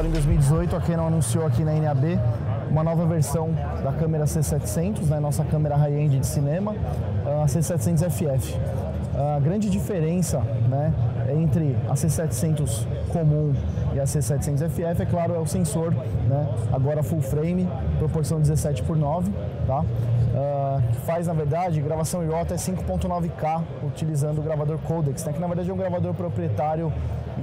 agora em 2018, a Canon anunciou aqui na NAB uma nova versão da câmera C700, né, nossa câmera high-end de cinema, a C700 FF. A grande diferença né, entre a C700 comum e a C700 FF, é claro, é o sensor, né, agora full frame, proporção 17 por 9, tá? Uh, faz, na verdade, gravação IO até 5.9K, utilizando o gravador Codex, né, que na verdade é um gravador proprietário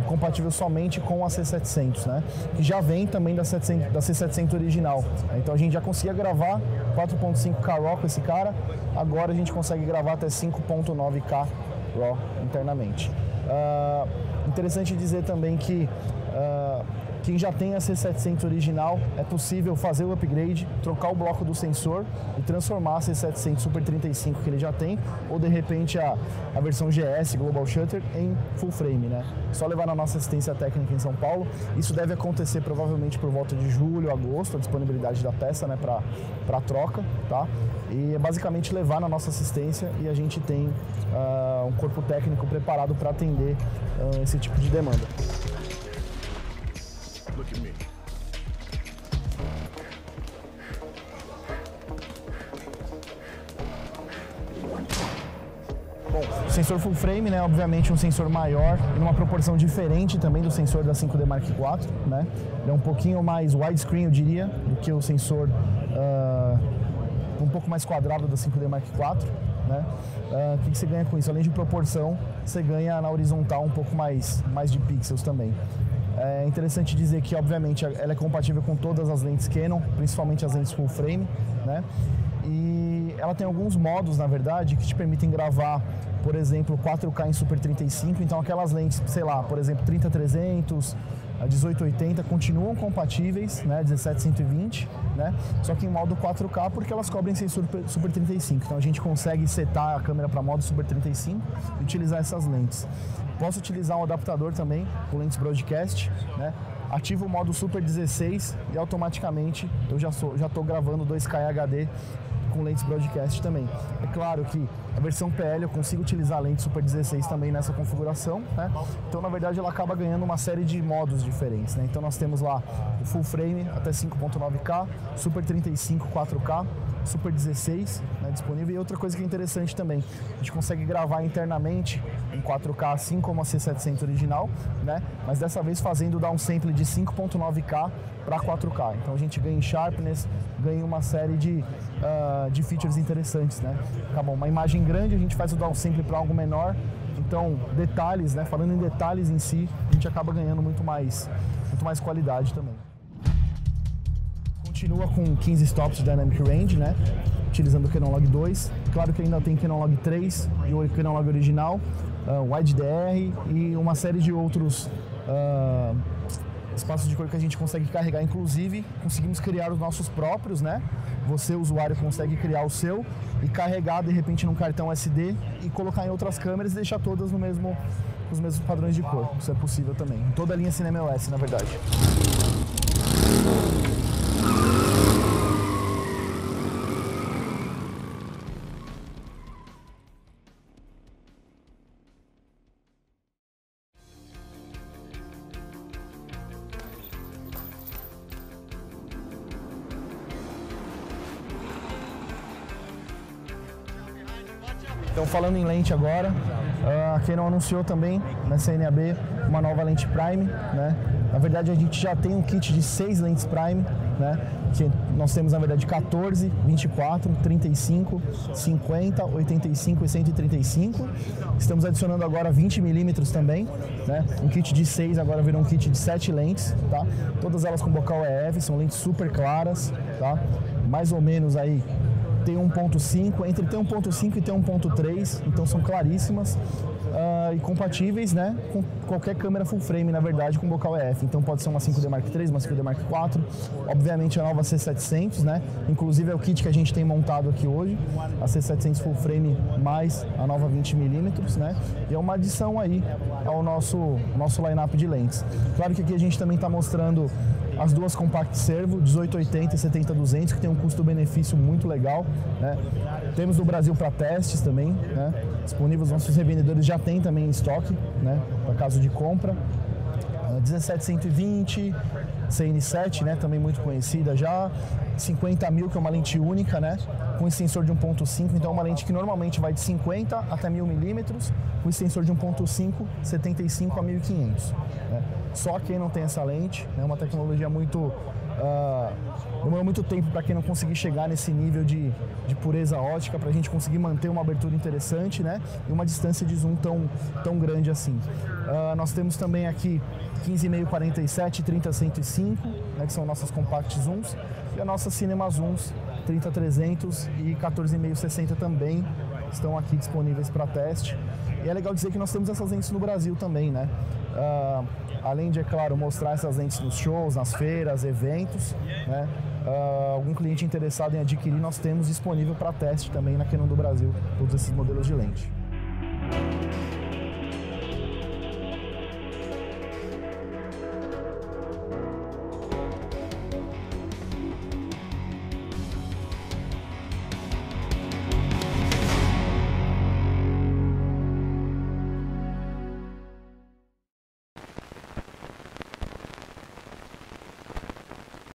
compatível somente com a C700, né? Que já vem também da, 700, da C700 original. Então a gente já conseguia gravar 4.5K RAW com esse cara, agora a gente consegue gravar até 5.9K RAW internamente. Uh, interessante dizer também que uh, quem já tem a C700 original, é possível fazer o upgrade, trocar o bloco do sensor e transformar a C700 Super 35 que ele já tem, ou de repente a, a versão GS Global Shutter em full frame, né? Só levar na nossa assistência técnica em São Paulo. Isso deve acontecer provavelmente por volta de julho, agosto, a disponibilidade da peça, né, para troca, tá? E é basicamente levar na nossa assistência e a gente tem uh, um corpo técnico preparado para atender uh, esse tipo de demanda. Look at me. Bom, sensor full frame, né, obviamente um sensor maior e numa proporção diferente também do sensor da 5D Mark IV, né? Ele é um pouquinho mais widescreen, eu diria, do que o sensor uh, um pouco mais quadrado da 5D Mark IV, né? Uh, o que, que você ganha com isso? Além de proporção, você ganha na horizontal um pouco mais, mais de pixels também. É interessante dizer que, obviamente, ela é compatível com todas as lentes Canon, principalmente as lentes full frame, né? E ela tem alguns modos, na verdade, que te permitem gravar, por exemplo, 4K em Super 35. Então, aquelas lentes, sei lá, por exemplo, 30-300, a 1880 continuam compatíveis, né, 1720, né? Só que em modo 4K porque elas cobrem sensor Super 35. Então a gente consegue setar a câmera para modo Super 35 e utilizar essas lentes. Posso utilizar um adaptador também com lentes broadcast, né? Ativo o modo Super 16 e automaticamente eu já sou, já estou gravando 2K HD com lentes broadcast também. É claro que a versão PL eu consigo utilizar a lente Super 16 também nessa configuração, né? Então, na verdade, ela acaba ganhando uma série de modos diferentes, né? Então, nós temos lá o full frame até 5.9K, Super 35 4K, Super 16 né, disponível. E outra coisa que é interessante também, a gente consegue gravar internamente em 4K, assim como a C700 original, né? Mas dessa vez fazendo dar um sample de 5.9K para 4K. Então a gente ganha em sharpness, ganha uma série de, uh, de features interessantes, né? Tá bom, uma imagem grande a gente faz o downsample para algo menor, então detalhes, né? Falando em detalhes em si, a gente acaba ganhando muito mais, muito mais qualidade também. Continua com 15 stops de Dynamic Range, né? Utilizando o Canon Log 2. Claro que ainda tem Canon Log 3 e o Canon Log original, uh, Wide DR e uma série de outros uh, espaços de cor que a gente consegue carregar, inclusive conseguimos criar os nossos próprios, né? Você, usuário, consegue criar o seu e carregar de repente num cartão SD e colocar em outras câmeras e deixar todas no mesmo, os mesmos padrões de cor. Isso é possível também. Em toda a linha Cinema OS, na verdade. Então, falando em lente agora, ah, a Canon anunciou também nessa NAB uma nova lente Prime, né? Na verdade, a gente já tem um kit de seis lentes Prime, né? Que nós temos, na verdade, 14, 24, 35, 50, 85 e 135. Estamos adicionando agora 20 milímetros também, né? Um kit de 6 agora virou um kit de 7 lentes, tá? Todas elas com bocal EF, são lentes super claras, tá? Mais ou menos aí tem 1.5, entre ter 1.5 e ter 1.3, então são claríssimas uh, e compatíveis, né, com qualquer câmera full frame, na verdade, com bocal EF. Então pode ser uma 5D Mark III, uma 5D Mark IV, obviamente a nova C700, né, inclusive é o kit que a gente tem montado aqui hoje, a C700 full frame mais a nova 20mm, né, e é uma adição aí ao nosso nosso lineup de lentes. Claro que aqui a gente também está mostrando as duas Compact Servo, 1880 e 70-200, que tem um custo-benefício muito legal. Né? Temos no Brasil para testes também, né? disponíveis, nossos revendedores já têm também em estoque, né? para caso de compra. 17120, CN7, né, também muito conhecida já, 50 mil, que é uma lente única, né, com extensor de 1.5, então é uma lente que normalmente vai de 50 até 1000 milímetros, com extensor de 1.5, 75 a 1500. Né. Só quem não tem essa lente, é né, uma tecnologia muito Uh, demorou muito tempo para quem não conseguir chegar nesse nível de, de pureza ótica, para a gente conseguir manter uma abertura interessante né, e uma distância de zoom tão, tão grande assim. Uh, nós temos também aqui 15,547 e 30,105, né, que são nossas compact zooms, e a nossa Cinema Zooms 30,300 e 14,560 também estão aqui disponíveis para teste. E é legal dizer que nós temos essas lentes no Brasil também, né? Uh, além de, é claro, mostrar essas lentes nos shows, nas feiras, eventos, né? Uh, algum cliente interessado em adquirir, nós temos disponível para teste também na Canon do Brasil, todos esses modelos de lente.